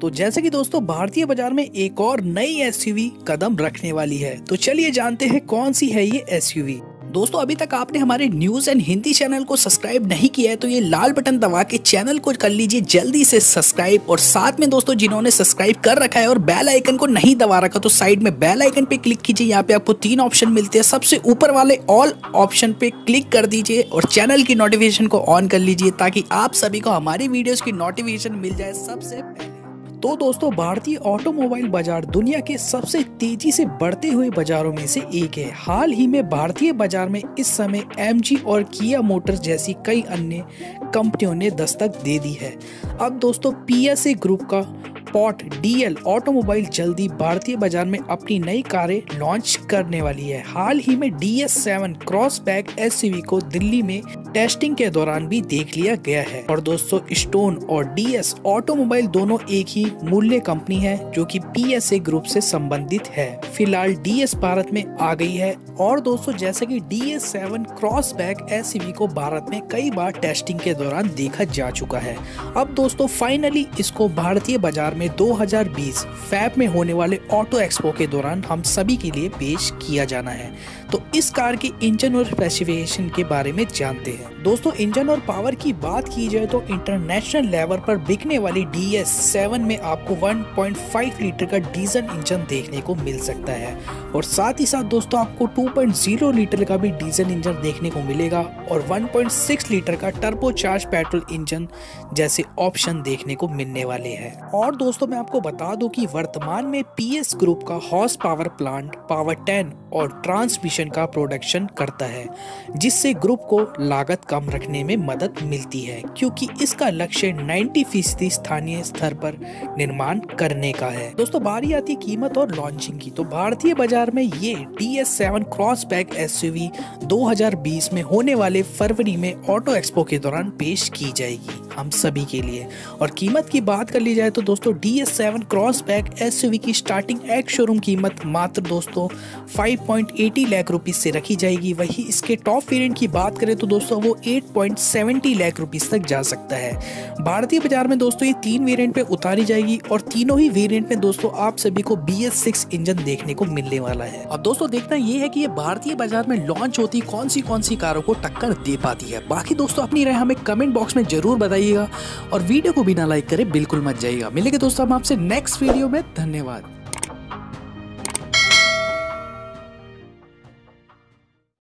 तो जैसे कि दोस्तों, भारतीय बाज़ार में एक और नई एसयूवी कदम रखने वाली है। तो चलिए जानते हैं कौन सी है ये एसयूवी दोस्तों, अभी तक आपने हमारे न्यूज़ एंड हिंदी चैनल को सब्सक्राइब नहीं किया है तो ये लाल बटन दबा के चैनल को कर लीजिए जल्दी से सब्सक्राइब। और साथ में दोस्तों, जिन्होंने सब्सक्राइब कर रखा है और बेल आइकन को नहीं दबा रखा तो साइड में बेल आइकन पे क्लिक कीजिए। यहाँ पे आपको तीन ऑप्शन मिलते हैं। सबसे ऊपर वाले ऑल ऑप्शन पे क्लिक कर दीजिए और चैनल की नोटिफिकेशन को ऑन कर लीजिए, ताकि आप सभी को हमारी वीडियोज़ की नोटिफिकेशन मिल जाए सबसे पहले। तो दोस्तों, भारतीय ऑटोमोबाइल बाज़ार दुनिया के सबसे तेज़ी से बढ़ते हुए बाजारों में से एक है। हाल ही में भारतीय बाज़ार में इस समय एमजी और किया मोटर्स जैसी कई अन्य कंपनियों ने दस्तक दे दी है। अब दोस्तों पी ग्रुप का स्पॉट डीएल ऑटोमोबाइल जल्दी भारतीय बाज़ार में अपनी नई कारें लॉन्च करने वाली है। हाल ही में D S seven crossback S को दिल्ली में टेस्टिंग के दौरान भी देख लिया गया है। और दोस्तों स्टोन और डी एस ऑटोमोबाइल दोनों एक ही मूल्य कंपनी है, जो कि पीएसए ग्रुप से संबंधित है। फ़िलहाल डी एस भारत में आ गई है और दोस्तों, जैसे कि D S seven crossback S को भारत में कई बार टेस्टिंग के दौरान देखा जा चुका है। अब दोस्तों फाइनली इसको भारतीय बाज़ार में 2020 फैब में होने वाले ऑटो एक्सपो के दौरान हम सभी के लिए पेश किया जाना है। तो इस कार के इंजन और स्पेसिफिकेशन के बारे में जानते हैं। दोस्तों इंजन और पावर की बात की जाए तो इंटरनेशनल लेवल पर बिकने वाली डी एस सेवन में आपको 1.5 लीटर का डीजल इंजन देखने को मिल सकता है। और साथ ही साथ दोस्तों, आपको 2.0 लीटर का भी डीजल इंजन देखने को मिलेगा और 1.6 लीटर का टर्बो चार्ज पेट्रोल इंजन जैसे ऑप्शन देखने को मिलने वाले हैं। और दोस्तों, मैं आपको बता दूँ कि वर्तमान में पीएस ग्रुप का horse power plant power ten और ट्रांसमिशन का प्रोडक्शन करता है, जिससे ग्रुप को लागत कम रखने में मदद मिलती है, क्योंकि इसका लक्ष्य 90 फ़ीसदी स्थानीय स्तर पर निर्माण करने का है। दोस्तों, बारी आती कीमत और लॉन्चिंग की। तो भारतीय बाज़ार में ये D S cross SUV S दो में होने वाले फरवरी में ऑटो एक्सपो के दौरान पेश की जाएगी। हम सभी के लिए। और कीमत की बात कर ली जाए तो दोस्तों D S seven crossback S की स्टार्टिंग एक शोरूम कीमत मात्र दोस्तों 5.80 लाख रुपीस से रखी जाएगी। वही इसके टॉप वेरिएंट की बात करें तो दोस्तों, वो 8.70 लाख रुपीस तक जा सकता है। भारतीय बाज़ार में दोस्तों, ये तीन वेरिएंट पे उतारी जाएगी और तीनों ही वेरिएंट में दोस्तों, आप सभी को बी एस सिक्स इंजन देखने को मिलने वाला है। अब दोस्तों, देखना ये है कि ये भारतीय बाज़ार में लॉन्च होती कौन सी कौन सी कारों को टक्कर दे पाती है। बाकी दोस्तों, अपनी राय हमें कमेंट बॉक्स में ज़रूर बताइएगा और वीडियो को बिना लाइक करे, बिल्कुल मत जाइएगा। मिलेगा दोस्तों हम आपसे नेक्स्ट वीडियो में। धन्यवाद।